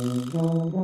Mm-hmm.